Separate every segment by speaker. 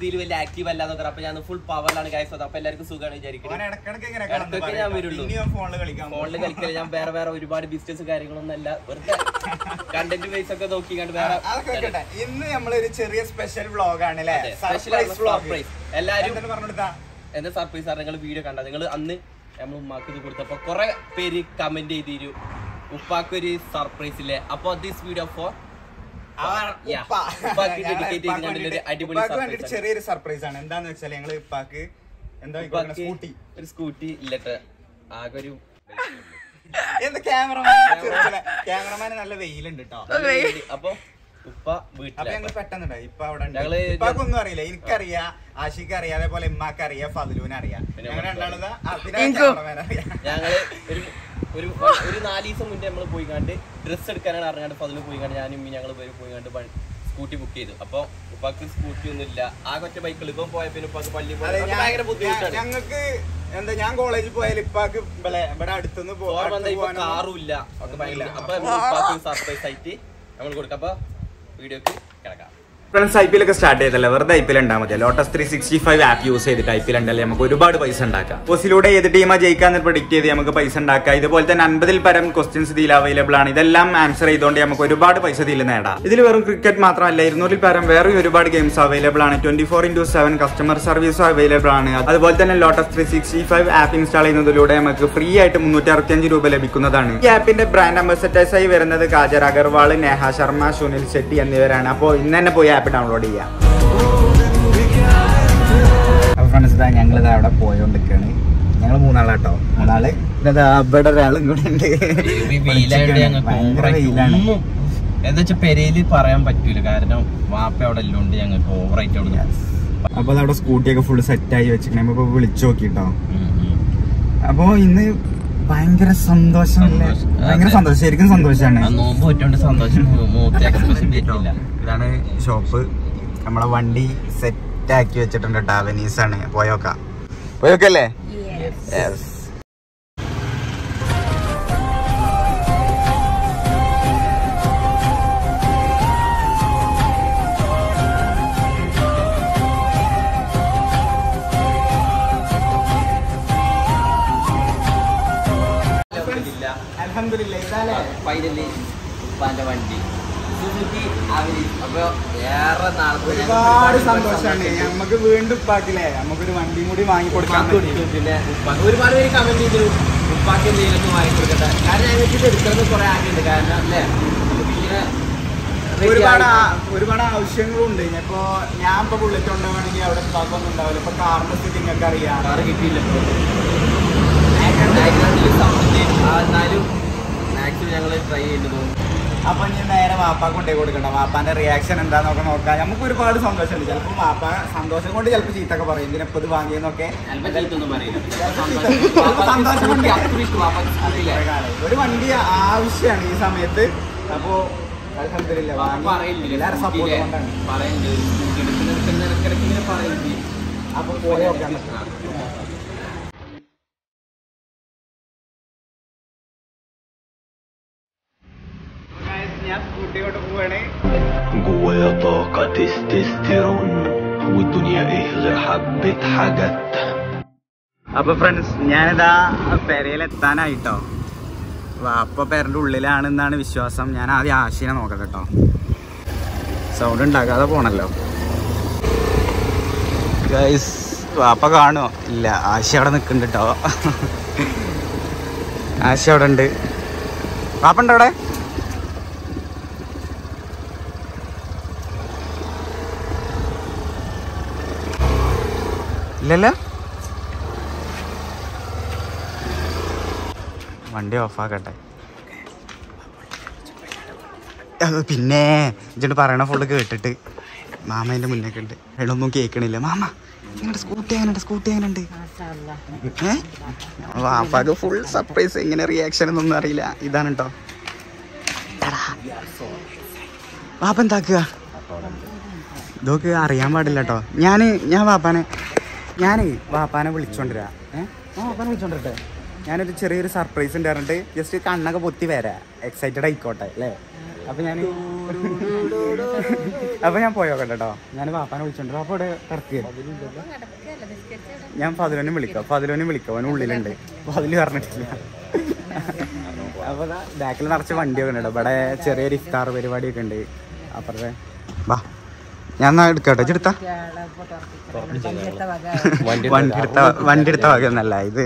Speaker 1: ഇതിൽ വലിയ ആക്റ്റീവ് അല്ലാതെ അപ്പൊ ഞാൻ ഫുൾ പവറിലാണ് ഗൈസ് അപ്പൊ എല്ലാവർക്കും സുഖമാണ് വിചാരിക്കുന്നത് ഇടയ്ക്കൊക്കെ ഞാൻ. വരുള്ളൂ.
Speaker 2: ഫോണിൽ കളിക്കാൻ
Speaker 1: ഫോണിൽ കളിക്കൽ. ഞാൻ വേറെ വേറെ ഒരുപാട് ബിസിനസ് കാര്യങ്ങളൊന്നും അല്ല. വെറുതെ കണ്ടന്റ് വൈസ് ഒക്കെ നോക്കി കണ്ട് വേറെ.
Speaker 2: ഇന്ന് നമ്മളൊരു ചെറിയ സ്പെഷ്യൽ വ്ളോഗ് ആണ് അല്ലേ സർപ്രൈസ്
Speaker 1: എല്ലാരും എന്താ സർപ്രൈസ് ആണ്? നിങ്ങൾ വീഡിയോ കണ്ട. നിങ്ങൾ അന്ന് നമ്മൾ ഉമ്മാക്ക് ഇത് കൊടുത്തപ്പോ കുറെ പേര് കമന്റ് ചെയ്തിരു. ഉപ്പാക്കൊരു സർപ്രൈസ് ഇല്ലേ അപ്പൊ ദിസ് വീഡിയോ ഫോർ Yeah. ഉപ്പാക്ക് dedicate ചെയ്ത് കണ്ടിട്ട്.
Speaker 2: ചെറിയൊരു സർപ്രൈസ് ആണ്. എന്താന്ന് വെച്ചാൽ ഞങ്ങൾ ഇപ്പാക്ക് എന്താ സ്കൂട്ടി.
Speaker 1: ഒരു സ്കൂട്ടി ഇല്ലട്ടെ. ആകെ ഒരു
Speaker 2: എന്ത് ക്യാമറമാൻ ക്യാമറമാന് നല്ല വെയിലുണ്ട് കേട്ടോ
Speaker 1: അപ്പൊ ഉപ്പ
Speaker 2: പെട്ടെന്നുണ്ടായി. ഇപ്പൊ അവിടെ. ഞങ്ങൾ അറിയില്ല. എനിക്കറിയാം. ആഷിക്ക് അറിയാം. അതേപോലെ ഇമ്മക്ക് അറിയാം. ഫതിലൂന് അറിയാം. ഞങ്ങൾ രണ്ടാളും
Speaker 1: ഞങ്ങൾ ഒരു ഒരു ഒരു നാല് ദിവസം മുന്നേ നമ്മൾ പോയി കണ്ട് ഡ്രസ്സ് എടുക്കാനാണ് അറിഞ്ഞാണ്ട് അപ്പൊ അതിൽ പോയി കണ്ട് ഞാനും ഞങ്ങൾ പോയി കണ്ട് സ്കൂട്ടി ബുക്ക് ചെയ്തു. അപ്പൊ ഉപ്പാക്ക് സ്കൂട്ടി ഒന്നും ഇല്ല ആ കൊറ്റ ബൈക്കിൽ ഇപ്പൊ പോയ പിന്നെ ഉപ്പാക്ക് പള്ളി ഭയങ്കര ബുദ്ധിമുട്ടാണ്.
Speaker 2: ഞങ്ങൾക്ക് എന്താ ഞാൻ കോളേജിൽ പോയാൽ ഇപ്പാക്ക് ഇവിടെ അടുത്തുനിന്ന്
Speaker 1: കാറും ഇല്ല. അപ്പൊ സർപ്രൈസ് ആയിട്ട് നമ്മൾ കൊടുക്കാം. അപ്പൊ വീഡിയോക്ക് കിടക്കാം.
Speaker 3: ഫ്രണ്ട്സ് ഐ പി എൽ ഒക്കെ സ്റ്റാർട്ട് ചെയ്തല്ലേ? വെറുതെ ഐ പി എൽ ഉണ്ടാൽ മതി. Lotus three sixty five app use ചെയ്തിട്ട് ഐ പി എൽ ഉണ്ടല്ലേ നമുക്ക് ഒരുപാട് പൈസ ഉണ്ടാക്കാം പോസിലൂടെ ഏത് ടീമാ ജയിക്കാന്ന് പ്രഡിക്ട് ചെയ്ത് നമുക്ക് പൈസ ഉണ്ടാക്കാം ഇതുപോലെ തന്നെ അൻപതിൽ പരം ക്വസ്റ്റ്യൻസ് ഇതിൽ അവൈലബിൾ ആണ്. ഇതെല്ലാം ആൻസർ ചെയ്തുകൊണ്ട് നമുക്ക് ഒരുപാട് പൈസ ഇതിൽ നേടാം. ഇതിൽ വെറും ക്രിക്കറ്റ് മാത്രമല്ല ഇരുന്നൂറിൽ പരം വേറെ ഒരുപാട് ഗെയിംസ് അവൈലബിൾ ആണ്. Twenty four into seven customer സർവീസും അവൈലബിൾ ആണ്. അതുപോലെ തന്നെ lotus three sixty five app install ചെയ്യുന്നതിലൂടെ നമുക്ക് ഫ്രീ ആയിട്ട് മുന്നൂറ്റി അറുപത്തിയഞ്ച് രൂപ ലഭിക്കുന്നതാണ്. ഈ ആപ്പിന്റെ ബ്രാൻഡ് അംബാസഡേഴ്സ് ആയി വരുന്നത് കാജർ അഗർവാൾ നേഹ ശർമ്മ സുനിൽ ശെട്ടി എന്നിവരാണ്. അപ്പോൾ ഇന്ന് തന്നെ പോയി ആപ്പ് ഡൗൺലോഡ് ചെയ്യാം. അപ്പോൾ ഫ്രണ്ട്സ് ഇതാ ഞങ്ങൾ ഇതാ അവിടെ പോയോണ്ടിരിക്കുകയാണ് ഞങ്ങൾ മൂന്നാളാട്ടോ. മൂന്നാൾ ഇതാ അവിടെ ഒരാളും കൂടെ ഉണ്ട്. ഭയങ്കര വെയിലാണ്
Speaker 1: എന്താ വെച്ചാൽ പെരയിൽ പറയാൻ പറ്റൂല. കാരണം വാപ്പ അവിടെ എല്ലാം ഉണ്ട് ഞങ്ങൾക്ക് ഓവറായിട്ട് അവിടെ
Speaker 3: അപ്പൊ അതവിടെ സ്കൂട്ടിയൊക്കെ ഫുള്ള് സെറ്റായി വെച്ചിട്ടുണ്ടെങ്കിൽ വിളിച്ചു നോക്കിട്ടോ.
Speaker 1: ഉം, ഉം.
Speaker 3: അപ്പോ ഇന്ന് ഭയങ്കര സന്തോഷമല്ലേ
Speaker 1: സന്തോഷം.
Speaker 3: ഭയങ്കര. സന്തോഷം. ശരിക്കും സന്തോഷമാണ്
Speaker 1: നോമ്പ് പറ്റോണ്ട് സന്തോഷം.
Speaker 3: ഇതാണ് ഷോപ്പ്. നമ്മളെ വണ്ടി സെറ്റ് ആക്കി വെച്ചിട്ടുണ്ട് ടാവനീസ് ആണ് പോയോക്ക പോയോക്കല്ലേ യെസ്
Speaker 1: നാളത്തെ
Speaker 2: ഒരുപാട് സന്തോഷമാണ് നമുക്ക് വീണ്ടും ഉപ്പാക്കില്ലേ? നമുക്കൊരു വണ്ടിയും കൂടി വാങ്ങി കൊടുക്കാൻ
Speaker 1: പിന്നെ ഉപ്പാക്ക് ഒരുപാട് പേര് കമന്റ് ചെയ്തു. ഉപ്പാക്ക് എന്തെങ്കിലും വാങ്ങി കൊടുക്കട്ടെ. കാരണം ഞങ്ങൾക്ക് ഇത് എടുക്കുന്നത് കുറെ ആഗ്രഹമുണ്ട്. കാരണം അല്ലേ?
Speaker 2: ഒരുപാട് ഒരുപാട് ആവശ്യങ്ങളും ഉണ്ട് ഇപ്പൊ ഞാൻ ഇപ്പൊ ബുള്ളറ്റ് കൊണ്ടുപോകണമെങ്കിൽ അവിടെ ഉപ്പാക്കൊന്നും ഉണ്ടാവില്ല. ഇപ്പൊ കാറിന്റെ സ്ഥിതി നിങ്ങൾക്ക് അറിയാം.
Speaker 1: കാറ് കിട്ടിയില്ല എന്നാലും മാക്സിമം ഞങ്ങൾ ട്രൈ ചെയ്യുന്നു
Speaker 2: അപ്പൊ ഇനി നേരെ വാപ്പാക്ക് കൊണ്ടേ കൊടുക്കണ്ട. വാപ്പാന്റെ റിയാക്ഷൻ എന്താന്നൊക്കെ നോക്കാം. നമുക്ക് ഒരുപാട് സന്തോഷമുണ്ട്. ചിലപ്പോ വാപ്പ സന്തോഷം കൊണ്ട് ചിലപ്പോ ചീത്തൊക്കെ പറയും. ഇതിനെപ്പോ ഇത് വാങ്ങിയെന്നൊക്കെ. സന്തോഷം കൊണ്ട് ഒരു വണ്ടി ആവശ്യമാണ് ഈ സമയത്ത്. അപ്പൊ
Speaker 1: വാപ്പ.
Speaker 2: എല്ലാവരും സപ്പോർട്ട് കൊണ്ടാണ്. അപ്പൊ പോയി നോക്കാം.
Speaker 4: طاقة تستوستيرون والدنيا ايه غير حبة حاجات
Speaker 3: അപ്പൊ ഫ്രണ്ട്സ് ഞാനിതാ പെരയിൽ എത്താനായിട്ടോ വാപ്പ പെരന്റെ ഉള്ളിലാണെന്നാണ് വിശ്വാസം ഞാൻ ആദ്യം ആശിനെ നോക്കട്ടെ കേട്ടോ സൗണ്ട് ഉണ്ടാക്കാതെ പോണല്ലോ ഗൈസ് വാപ്പ കാണുമോ ഇല്ല ആശി അവിടെ നിൽക്കുന്നുണ്ട് കേട്ടോ ആശി അവിടെ ഉണ്ട് വാപ്പ ഉണ്ടോ അവിടെ ഇല്ലല്ലോ. വണ്ടി ഓഫാക്കട്ടെ. പിന്നെ ഇജണ്ട് പറയണ ഫുള്ള് കേട്ടിട്ട് മാമേന്റെ മുന്നേക്ക് ഉണ്ട് എടൊന്നും കേൾക്കണില്ല മാമ നിങ്ങളുടെ സ്കൂട്ടി എങ്ങനെയുണ്ട് സ്കൂട്ടി എങ്ങനെയുണ്ട് ഏഹ് വാപ്പാക്ക് ഫുൾ സർപ്രൈസ് എങ്ങനെ റിയാക്ഷൻ എന്നൊന്നും അറിയില്ല. ഇതാണ് കേട്ടോ വാപ്പ എന്താക്കുക? ഇതൊക്കെ അറിയാൻ പാടില്ല കേട്ടോ ഞാൻ ഞാൻ വാപ്പാനെ ഞാൻ വാപ്പാനെ വിളിച്ചോണ്ടിരാ ഏ? ഞാൻ വാപ്പാനെ വിളിച്ചോണ്ടിരട്ടെ ഞാനൊരു ചെറിയൊരു സർപ്രൈസ് ഉണ്ടായിരുന്നു ജസ്റ്റ് കണ്ണൊക്കെ പൊത്തി വരാ. എക്സൈറ്റഡ് ആയിക്കോട്ടെ അല്ലേ? അപ്പൊ ഞാൻ അപ്പൊ ഞാൻ പോയോക്കട്ടെ കേട്ടോ ഞാൻ വാപ്പാനെ വിളിച്ചോണ്ട് പാപ്പ ഇവിടെ ഞാൻ ഫതിലോനും വിളിക്കാം. ഫതിലോനും വിളിക്കാം. അവൻ ഉള്ളിലുണ്ട്. ഫതിൽ പറഞ്ഞിട്ടില്ല. അപ്പൊ ബാക്കിൽ നിറച്ച് വണ്ടിയൊക്കെ ഉണ്ട് ഇവിടെ ചെറിയൊരു ഇഫ്താർ പരിപാടിയൊക്കെ ഉണ്ട്. അപ്പുറത്തെ വാ. ഞാൻ എന്നാ എടുക്കട്ടെ ചെടുത്ത
Speaker 1: വണ്ടി
Speaker 3: എടുത്ത വണ്ടി എടുത്ത വകയൊന്നല്ല. ഇത്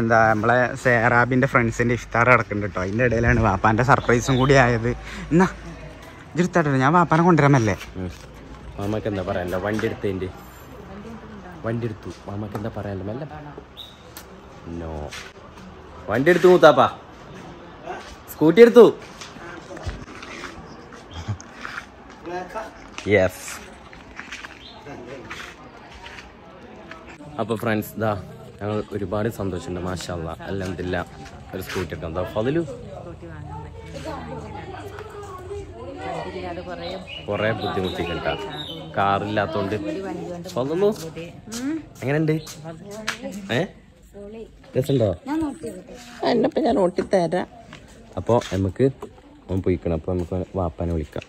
Speaker 3: എന്താ നമ്മളെ സേറാബിന്റെ ഫ്രണ്ട്സിന്റെ ഇഫ്താർ നടക്കുന്നുണ്ട് കേട്ടോ അതിന്റെ ഇടയിലാണ് വാപ്പാന്റെ സർപ്രൈസും കൂടി ആയത്. എന്നാ ഇജ്ജെടുത്താട്ടോ ഞാൻ വാപ്പാനെ കൊണ്ടുവരാമല്ലേ
Speaker 1: മാമക്ക് എന്താ പറയാനല്ലോ വണ്ടി എടുത്തതിന്റെ വണ്ടി എടുത്തു മാമക്ക് എന്താ പറയാനല്ലോ മെല്ലെ. നോ. വണ്ടി എടുത്തു മൂത്താപ്പാ. സ്കൂട്ടി എടുത്തു യെസ് അപ്പൊ ഫ്രണ്ട്സ് ഇതാ ഞങ്ങൾ ഒരുപാട് സന്തോഷമുണ്ട്. മാഷല്ല അല്ലെന്തില്ല ഒരു സ്കൂട്ടി എടുക്കാം എന്താ ഫതിലു. കുറേ ബുദ്ധിമുട്ടി കേട്ടാ കാറില്ലാത്തോണ്ട്. ഫതലു എങ്ങനെയുണ്ട്? ഏ? രസമുണ്ടോ? എന്നപ്പോ ഞാൻ ഓട്ടിത്തരാം അപ്പോൾ നമുക്ക് അവൻ പോയിക്കണം. അപ്പൊ നമുക്ക് വാപ്പാനെ വിളിക്കാം.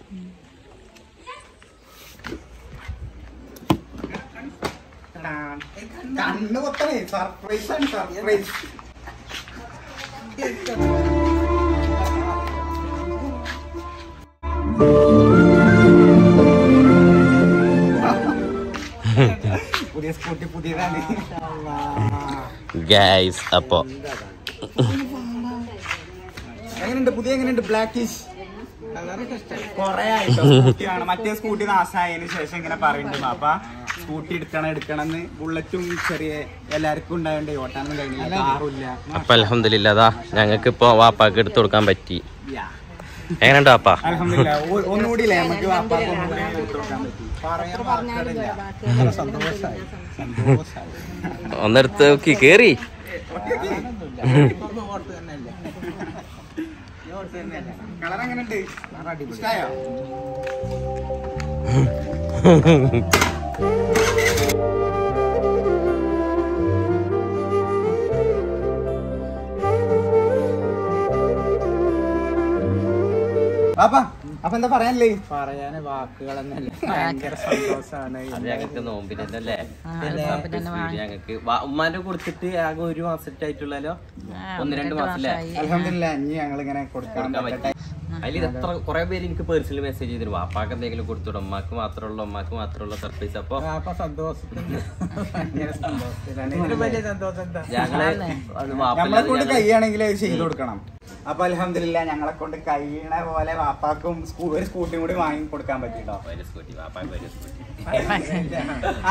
Speaker 3: കണ്ണു കൊത്തണേ സർപ്രൈസ് ആണ് സർപ്രൈസ് പുതിയ സ്കൂട്ടി പുതിയതാണ്
Speaker 1: ഗൈസ് അപ്പൊ
Speaker 3: എങ്ങനെയുണ്ട് പുതിയ എങ്ങനെയുണ്ട് ബ്ലാക്കിഷ് കൊറേ ആയിട്ടോ സ്കൂട്ടിയാണ് മറ്റേ സ്കൂട്ടി നാശായതിനു ശേഷം ഇങ്ങനെ പറയുന്നുണ്ട് അപ്പൊ സ്കൂട്ടി എടുക്കണം എടുക്കണം എന്ന് ബുള്ളറ്റും ചെറിയ എല്ലാവർക്കും ഉണ്ടായോണ്ട് ഓട്ടാനൊന്നും കഴിഞ്ഞില്ല. ആറുമില്ല
Speaker 1: അപ്പൊ അലഹമില്ല അതാ ഞങ്ങൾക്ക് ഇപ്പൊ വാപ്പാക്ക് എടുത്തു കൊടുക്കാൻ പറ്റി. എങ്ങനെയുണ്ട് വാപ്പാ?
Speaker 3: ഒന്നുകൂടി നമുക്ക് വാപ്പാക്ക് ഒന്നുകൂടി എടുത്ത് കൊടുക്കാൻ പറ്റി.
Speaker 1: ഒന്നെടുത്ത് നോക്കി കേറി.
Speaker 3: കളർ അപ്പൊ എന്താ പറയാനല്ലേ? പറയാന് വാക്കുകളെന്നല്ല ഭയങ്കര സന്തോഷാണ്.
Speaker 1: അത് ഞങ്ങൾക്ക് നോമ്പിനല്ലേ? ഞങ്ങൾക്ക് ഉമ്മാന്റെ കൊടുത്തിട്ട് ആകെ ഒരു മാസത്തെ ആയിട്ടുള്ളല്ലോ ഒന്ന് രണ്ട് മാസല്ലേ
Speaker 3: അലഹമില്ല ഇനി ഞങ്ങൾ ഇങ്ങനെ കൊടുക്കാൻ
Speaker 1: കൊടുക്കാൻ
Speaker 3: പറ്റട്ടെ.
Speaker 1: അതിൽ എത്ര കുറെ പേര് എനിക്ക് പേഴ്സണൽ മെസ്സേജ് ചെയ്തിരുന്നു. വാപ്പാക്ക് എന്തെങ്കിലും കൊടുത്തുവിടും? ഉമ്മാക്ക് മാത്രമുള്ള ഉമ്മാക്ക് മാത്രമുള്ള സർപ്രൈസ് അപ്പൊ
Speaker 3: ഞങ്ങൾ ചെയ്തു കൊടുക്കണം. അപ്പൊ അലഹമില്ല ഞങ്ങളെ കൊണ്ട് കഴിയണ പോലെ വാപ്പാക്കും ഒരു സ്കൂട്ടിയും കൂടി വാങ്ങി കൊടുക്കാൻ പറ്റിട്ടോ?
Speaker 1: ഒരു സ്കൂട്ടി വാപ്പാക്ക് ഒരു സ്കൂട്ടി.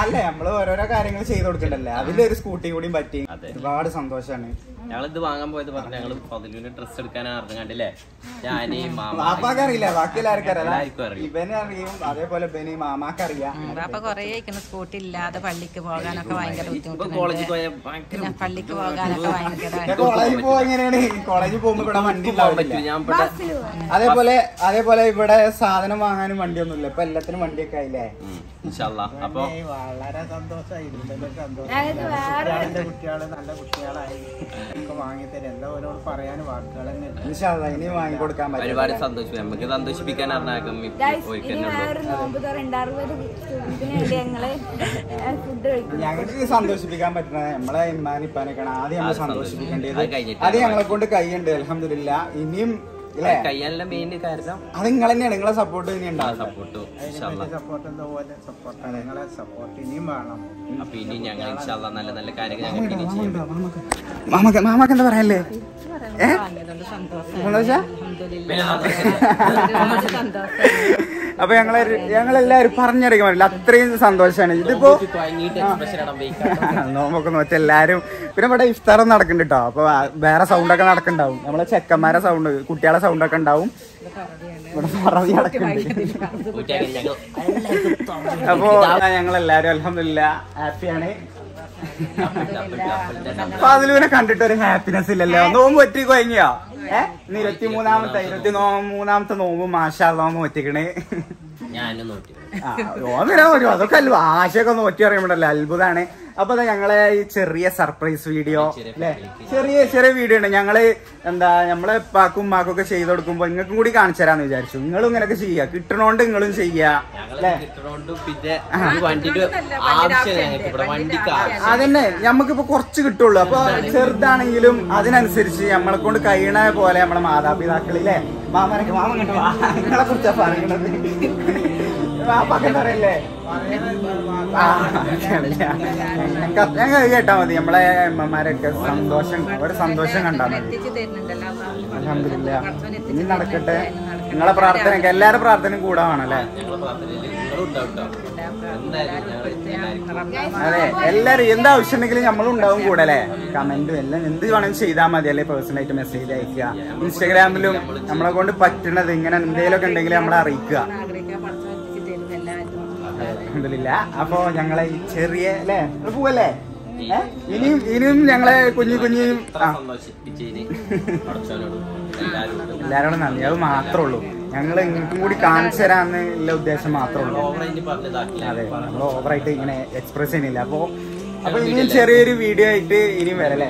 Speaker 3: അല്ല? നമ്മൾ ഓരോരോ കാര്യങ്ങൾ ചെയ്തു കൊടുക്കണ്ടല്ലേ? അതിലൊരു സ്കൂട്ടി കൂടി പറ്റി.
Speaker 1: അതെ.
Speaker 3: ഒരുപാട് സന്തോഷാണ്.
Speaker 1: ഞങ്ങളിത് വാങ്ങാൻ പോയത് പറഞ്ഞു ഞങ്ങൾ പതിനൂന്ന് ഡ്രസ് എടുക്കാൻ അറിഞ്ഞു കണ്ടില്ലേ? ഞാൻ മാമ
Speaker 3: വാപ്പാക്ക് അറിയില്ല ബാക്കി എല്ലാവർക്കും അതേപോലെ ഇവന് മാമാക്ക് അറിയാം.
Speaker 5: അപ്പൊ കൊറേ ഇരിക്കുന്ന സ്കൂട്ടി ഇല്ലാതെ പള്ളിക്ക് പോകാനൊക്കെ ഭയങ്കര ബുദ്ധിമുട്ടുണ്ട് പള്ളിക്ക് പോകാനൊക്കെ ഭയങ്കര
Speaker 3: ഞാൻ കോളേജിൽ പോവാ എങ്ങനെയാണ്? കോളേജിൽ പോകുമ്പോ ഇവിടെ വണ്ടി അതേപോലെ അതേപോലെ ഇവിടെ സാധനം വാങ്ങാനും വണ്ടിയൊന്നും ഇല്ല ഇപ്പൊ എല്ലാത്തിനും വണ്ടിയൊക്കെ ആയില്ലേ?
Speaker 1: അപ്പൊ
Speaker 2: വളരെ സന്തോഷമായി കുട്ടികൾ നല്ല കുട്ടികളായി. ഒക്കെ വാങ്ങിത്തരും എന്താ ഓരോട് പറയാൻ വാക്കുകൾ തന്നെ
Speaker 3: വാങ്ങി കൊടുക്കാൻ പറ്റും
Speaker 1: ഒരുപാട് സന്തോഷം നമുക്ക് സന്തോഷിപ്പിക്കാൻ
Speaker 3: ഞങ്ങൾക്ക് സന്തോഷിപ്പിക്കാൻ പറ്റുന്നത് നമ്മളെ ഇമ്മാനിപ്പാനൊക്കെയാണ് ആദ്യം നമ്മൾ സന്തോഷിപ്പിക്കേണ്ടത്.
Speaker 1: അത്
Speaker 3: ഞങ്ങളെ കൊണ്ട് കൈയുണ്ട് അലഹമില്ല ഇനിയും ഇല്ലേ
Speaker 1: കയ്യാനുള്ള മെയിൻ കാരണം
Speaker 3: അത് നിങ്ങൾ തന്നെയാണ് നിങ്ങളെ സപ്പോർട്ട് തന്നെയുണ്ടാവും
Speaker 1: സപ്പോർട്ട്
Speaker 2: സപ്പോർട്ട് പോലെ സപ്പോർട്ട് നിങ്ങളെ സപ്പോർട്ട് ഇനിയും വേണം.
Speaker 1: അപ്പൊ ഇനി ഞങ്ങൾ ഇൻഷാല്ലാ നല്ല നല്ല കാര്യങ്ങൾ ഞങ്ങൾക്ക് ഇനി ചെയ്യും.
Speaker 3: മാമക്ക്. മാമക്ക് എന്താ പറയല്ലേ?
Speaker 5: സന്തോഷം?
Speaker 1: പിന്നെ
Speaker 3: അപ്പൊ ഞങ്ങളെ ഞങ്ങളെല്ലാരും പറഞ്ഞറിയിക്കാൻ പറ്റില്ല. അത്രയും സന്തോഷമാണ്. ഇതിപ്പോ നോമ്പൊക്കെ നോറ്റ് എല്ലാരും. പിന്നെ ഇവിടെ ഇഫ്താറും നടക്കുന്നുണ്ട് കേട്ടോ അപ്പൊ വേറെ സൗണ്ടൊക്കെ നടക്കുന്നുണ്ടാവും നമ്മളെ ചെക്കന്മാരെ സൗണ്ട് കുട്ടികളെ സൗണ്ട് ഒക്കെ ഉണ്ടാവും. ഇവിടെ
Speaker 1: ഞങ്ങൾ
Speaker 3: എല്ലാരും അലഹമില്ല ഹാപ്പിയാണ്. അപ്പൊ അതിലൂടെ കണ്ടിട്ട് ഒരു ഹാപ്പിനെസ് ഇല്ലല്ലോ. നോമ്പ് പറ്റി കഴിഞ്ഞോ ഏഹ് ഇരുപത്തി മൂന്നാമത്തെ ഇരുപത്തി മൂന്നാമത്തെ നോമ്പ് മാഷാ നോറ്റിക്കണേ.
Speaker 1: ഞാനും നോക്കി
Speaker 3: ആ, ഓ വരാൻ വരും അതൊക്കെ അല്ല ആശയൊക്കെ നോറ്റി അറിയുമ്പോഴല്ലേ അത്ഭുതമാണ് അപ്പൊ അതാ ഞങ്ങളെ ഈ ചെറിയ സർപ്രൈസ് വീഡിയോ
Speaker 1: ചെറിയ
Speaker 3: അല്ലെ? ചെറിയ ചെറിയ വീഡിയോ ഉണ്ട്. ഞങ്ങൾ എന്താ നമ്മളെ പാക്കും മാക്കും ഒക്കെ ചെയ്ത് കൊടുക്കുമ്പോ നിങ്ങൾക്കും കൂടി കാണിച്ചു തരാന്ന് വിചാരിച്ചു. നിങ്ങളും ഇങ്ങനെയൊക്കെ ചെയ്യാ കിട്ടണോണ്ട് നിങ്ങളും ചെയ്യാ അതന്നെ. നമുക്കിപ്പോ കുറച്ച് കിട്ടുള്ളൂ. അപ്പൊ ചെറുതാണെങ്കിലും അതിനനുസരിച്ച് നമ്മളെ കൊണ്ട് കഴിയണ പോലെ നമ്മളെ മാതാപിതാക്കളില്ലേ? മാമനൊക്കെ മാമൻ കിട്ടുവാ നിങ്ങളെ കുറിച്ചാ പറയണത്. പാപ്പൊക്കെ പറയല്ലേ? ആ, ഞങ്ങ- ഞങ്ങ കേട്ടാ മതി. നമ്മളെ അമ്മമാരൊക്കെ സന്തോഷം ഒരു സന്തോഷം കണ്ടാ മതി. അലഹമില്ല. ഇനി നടക്കട്ടെ. നിങ്ങളെ പ്രാർത്ഥന
Speaker 1: എല്ലാരും പ്രാർത്ഥന കൂടാണല്ലേ ഞങ്ങൾ
Speaker 3: അതെ എല്ലാരും എന്ത് ആവശ്യം ഉണ്ടെങ്കിലും നമ്മളും ഉണ്ടാവും കൂടെ അല്ലേ? കമന്റും എല്ലാം എന്ത് വേണമെങ്കിലും ചെയ്താൽ മതി അല്ലെ? പേഴ്സണൽ ആയിട്ട് മെസ്സേജ് അയക്കുക. ഇൻസ്റ്റാഗ്രാമിലും നമ്മളെ കൊണ്ട് പറ്റണത് ഇങ്ങനെ എന്തെങ്കിലുമൊക്കെ ഉണ്ടെങ്കിൽ നമ്മളെ അറിയിക്കുക. അൽഹംദുലില്ല അപ്പൊ ഞങ്ങളെ ഈ ചെറിയ അല്ലേ? പോവല്ലേ? ഇനിയും ഇനിയും ഞങ്ങളെ കുഞ്ഞു കുഞ്ഞു എല്ലാരോടും നന്ദി. അത് മാത്രമേ ഉള്ളൂ ഞങ്ങൾ നിങ്ങൾക്കും കൂടി കാണിച്ചു തരാന്നുള്ള ഉദ്ദേശം മാത്രമേ ഉള്ളൂ അതെ നമ്മൾ ഓവറായിട്ട് ഇങ്ങനെ എക്സ്പ്രസ് ചെയ്യുന്നില്ല. അപ്പൊ അപ്പൊ ഇനിയും ചെറിയൊരു വീഡിയോ ആയിട്ട് ഇനിയും വരല്ലേ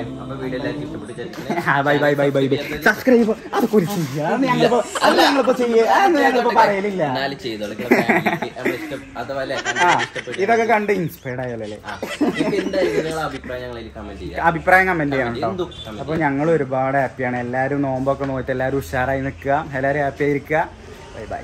Speaker 3: bye bye bye bye bye subscribe അത് കുറിച്ച് പറയലില്ല. ഇതൊക്കെ കണ്ട് ഇൻസ്പയർഡ് ആയാലേ അല്ലേ?
Speaker 1: എന്തായാലും നിങ്ങളെ അഭിപ്രായം കമന്റ്
Speaker 3: ചെയ്യണം കേട്ടോ അപ്പൊ ഞങ്ങൾ ഒരുപാട് ഹാപ്പിയാണ് എല്ലാരും നോമ്പൊക്കെ നോക്കിട്ട് എല്ലാരും ഉഷാറായി നിൽക്കുക. എല്ലാരും ഹാപ്പി ആയിരിക്കുക. ബൈ ബൈ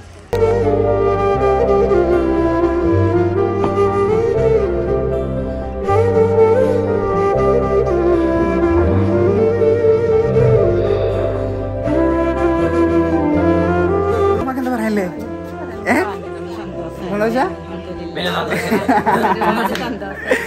Speaker 3: ഏ സന്തോഷ
Speaker 1: പിന്നെ സന്തോഷം.
Speaker 5: സന്തോഷം